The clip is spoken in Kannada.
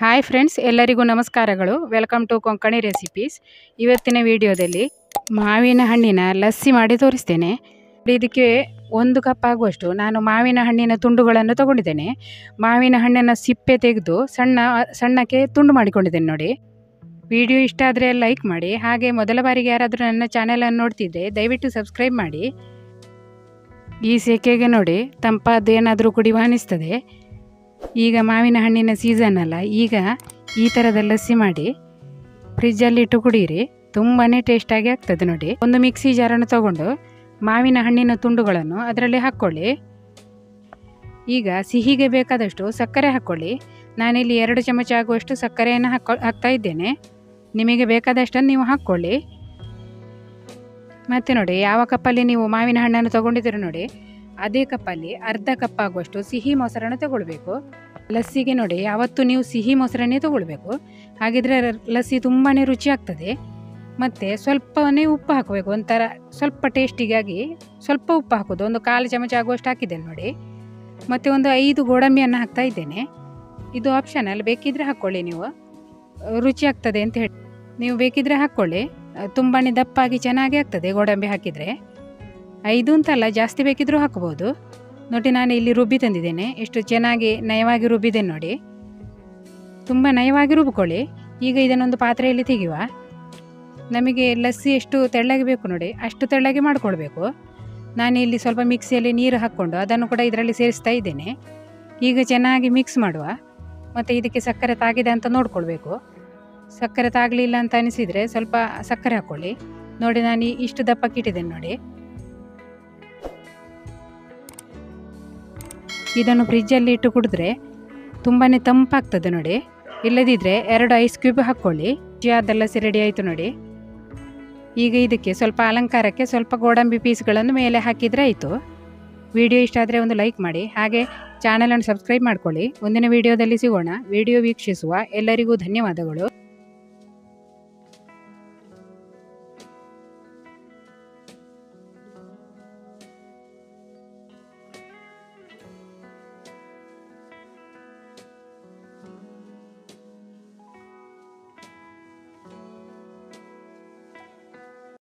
ಹಾಯ್ ಫ್ರೆಂಡ್ಸ್ ಎಲ್ಲರಿಗೂ ನಮಸ್ಕಾರಗಳು. ವೆಲ್ಕಮ್ ಟು ಕೊಂಕಣಿ ರೆಸಿಪೀಸ್ ಇವತ್ತಿನ ವಿಡಿಯೋದಲ್ಲಿ ಮಾವಿನ ಹಣ್ಣಿನ ಲಸ್ಸಿ ಮಾಡಿ ತೋರಿಸ್ತೇನೆ. ಇದಕ್ಕೆ ಒಂದು ಕಪ್ ಆಗುವಷ್ಟು ನಾನು ಮಾವಿನ ಹಣ್ಣಿನ ತುಂಡುಗಳನ್ನು ತಗೊಂಡಿದ್ದೇನೆ. ಮಾವಿನ ಹಣ್ಣನ್ನು ಸಿಪ್ಪೆ ತೆಗೆದು ಸಣ್ಣ, ಸಣ್ಣಕ್ಕೆ ತುಂಡು ಮಾಡಿಕೊಂಡಿದ್ದೇನೆ ನೋಡಿ. ವಿಡಿಯೋ ಇಷ್ಟ ಆದರೆ ಲೈಕ್ ಮಾಡಿ. ಹಾಗೆ ಮೊದಲ ಬಾರಿಗೆ ಯಾರಾದರೂ ನನ್ನ ಚಾನೆಲನ್ನು ನೋಡ್ತಿದ್ದೆ ದಯವಿಟ್ಟು ಸಬ್ಸ್ಕ್ರೈಬ್ ಮಾಡಿ. ಈ ಸೆಕೆಗೆ ನೋಡಿ, ತಂಪಾದ ಏನಾದರೂ ಕುಡಿಯುವ ಅನಿಸ್ತದೆ ಈಗ ಮಾವಿನ ಹಣ್ಣಿನ ಸೀಸನ್ ಅಲ್ಲ, ಈಗ ಈ ಥರದ ಲಸ್ಸಿ ಮಾಡಿ ಫ್ರಿಜ್ಜಲ್ಲಿಟ್ಟು ಕುಡಿಯಿರಿ ತುಂಬಾ ಟೇಸ್ಟಾಗಿ ಆಗ್ತದೆ ನೋಡಿ. ಒಂದು ಮಿಕ್ಸಿ ಜಾರನ್ನು ತಗೊಂಡು ಮಾವಿನ ಹಣ್ಣಿನ ತುಂಡುಗಳನ್ನು ಅದರಲ್ಲಿ ಹಾಕ್ಕೊಳ್ಳಿ. ಈಗ ಸಿಹಿಗೆ ಬೇಕಾದಷ್ಟು ಸಕ್ಕರೆ ಹಾಕ್ಕೊಳ್ಳಿ. ನಾನಿಲ್ಲಿ ಎರಡು ಚಮಚ ಆಗುವಷ್ಟು ಸಕ್ಕರೆಯನ್ನು ಹಾಕ್ಕೊ ಹಾಕ್ತಾ ಇದ್ದೇನೆ. ನಿಮಗೆ ಬೇಕಾದಷ್ಟನ್ನು ನೀವು ಹಾಕ್ಕೊಳ್ಳಿ. ಮತ್ತು ನೋಡಿ, ಯಾವ ಕಪ್ಪಲ್ಲಿ ನೀವು ಮಾವಿನ ಹಣ್ಣನ್ನು ತೊಗೊಂಡಿದ್ದೀರಿ ನೋಡಿ. ಅದೇ ಕಪ್ಪಲ್ಲಿ ಅರ್ಧ ಕಪ್ ಆಗುವಷ್ಟು ಸಿಹಿ ಮೊಸರನ್ನು ತಗೊಳ್ಬೇಕು. ಲಸ್ಸಿಗೆ ನೋಡಿ, ಯಾವತ್ತು ನೀವು ಸಿಹಿ ಮೊಸರನ್ನೇ ತಗೊಳ್ಬೇಕು. ಹಾಗಿದ್ರೆ ಲಸ್ಸಿ ತುಂಬಾ ರುಚಿ ಆಗ್ತದೆ ಮತ್ತು ಸ್ವಲ್ಪನೇ ಉಪ್ಪು ಹಾಕಬೇಕು, ಒಂಥರ ಸ್ವಲ್ಪ ಟೇಸ್ಟಿಗಾಗಿ ಸ್ವಲ್ಪ ಉಪ್ಪು ಹಾಕೋದು. ಒಂದು ಕಾಲು ಚಮಚ ಆಗುವಷ್ಟು ಹಾಕಿದ್ದೇನೆ ನೋಡಿ. ಮತ್ತು ಒಂದು ಐದು ಗೋಡಂಬಿಯನ್ನು ಹಾಕ್ತಾ ಇದ್ದೇನೆ. ಇದು ಆಪ್ಷನಲ್ ಬೇಕಿದ್ರೆ ಹಾಕ್ಕೊಳ್ಳಿ ನೀವು. ರುಚಿ ಆಗ್ತದೆ ಅಂತ ಹೇಳಿ. ನೀವು ಬೇಕಿದ್ರೆ ಹಾಕ್ಕೊಳ್ಳಿ. ತುಂಬಾ ದಪ್ಪಾಗಿ ಚೆನ್ನಾಗಿ ಆಗ್ತದೆ ಗೋಡಂಬಿ ಹಾಕಿದರೆ. ಐದು ಅಂತಲ್ಲ, ಜಾಸ್ತಿ ಬೇಕಿದ್ರೂ ಹಾಕ್ಬೋದು. ನೋಡಿ, ನಾನು ಇಲ್ಲಿ ರುಬ್ಬಿ ತಂದಿದ್ದೇನೆ. ಎಷ್ಟು ಚೆನ್ನಾಗಿ ನಯವಾಗಿ ರುಬ್ಬಿದೆ ನೋಡಿ. ತುಂಬ ನಯವಾಗಿ ರುಬ್ಕೊಳ್ಳಿ. ಈಗ ಇದನ್ನೊಂದು ಪಾತ್ರೆಯಲ್ಲಿ ತೆಗೆಯುವ. ನಮಗೆ ಲಸ್ಸಿ ಎಷ್ಟು ತೆಳ್ಳಗೆ ಬೇಕು ನೋಡಿ, ಅಷ್ಟು ತೆಳ್ಳಗೆ ಮಾಡಿಕೊಳ್ಬೇಕು. ನಾನು ಇಲ್ಲಿ ಸ್ವಲ್ಪ ಮಿಕ್ಸಿಯಲ್ಲಿ ನೀರು ಹಾಕ್ಕೊಂಡು ಅದನ್ನು ಕೂಡ ಇದರಲ್ಲಿ ಸೇರಿಸ್ತಾ ಇದ್ದೇನೆ. ಈಗ ಚೆನ್ನಾಗಿ ಮಿಕ್ಸ್ ಮಾಡುವ. ಮತ್ತು ಇದಕ್ಕೆ ಸಕ್ಕರೆ ತಾಗಿದೆ ಅಂತ ನೋಡ್ಕೊಳ್ಬೇಕು. ಸಕ್ಕರೆ ತಾಗಲಿಲ್ಲ ಅಂತ ಅನಿಸಿದರೆ ಸ್ವಲ್ಪ ಸಕ್ಕರೆ ಹಾಕ್ಕೊಳ್ಳಿ ನೋಡಿ, ನಾನು ಇಷ್ಟು ದಪ್ಪಕ್ಕೆ ಇಟ್ಟಿದ್ದೇನೆ ನೋಡಿ. ಇದನ್ನು ಫ್ರಿಜ್ಜಲ್ಲಿ ಇಟ್ಟು ಕುಡಿದ್ರೆ ತುಂಬಾ ತಂಪಾಗ್ತದೆ ನೋಡಿ. ಇಲ್ಲದಿದ್ದರೆ ಎರಡು ಐಸ್ ಕ್ಯೂಬ್ ಹಾಕ್ಕೊಳ್ಳಿ. ಅದೆಲ್ಲಸಿ ರೆಡಿ ಆಯಿತು ನೋಡಿ. ಈಗ ಇದಕ್ಕೆ ಸ್ವಲ್ಪ ಅಲಂಕಾರಕ್ಕೆ ಸ್ವಲ್ಪ ಗೋಡಂಬಿ ಪೀಸ್ಗಳನ್ನು ಮೇಲೆ ಹಾಕಿದರೆ ಆಯಿತು. ವಿಡಿಯೋ ಇಷ್ಟ ಆದರೆ ಒಂದು ಲೈಕ್ ಮಾಡಿ. ಹಾಗೆ ಚಾನಲನ್ನು ಸಬ್ಸ್ಕ್ರೈಬ್ ಮಾಡ್ಕೊಳ್ಳಿ. ಮುಂದಿನ ವಿಡಿಯೋದಲ್ಲಿ ಸಿಗೋಣ. ವಿಡಿಯೋ ವೀಕ್ಷಿಸುವ ಎಲ್ಲರಿಗೂ ಧನ್ಯವಾದಗಳು.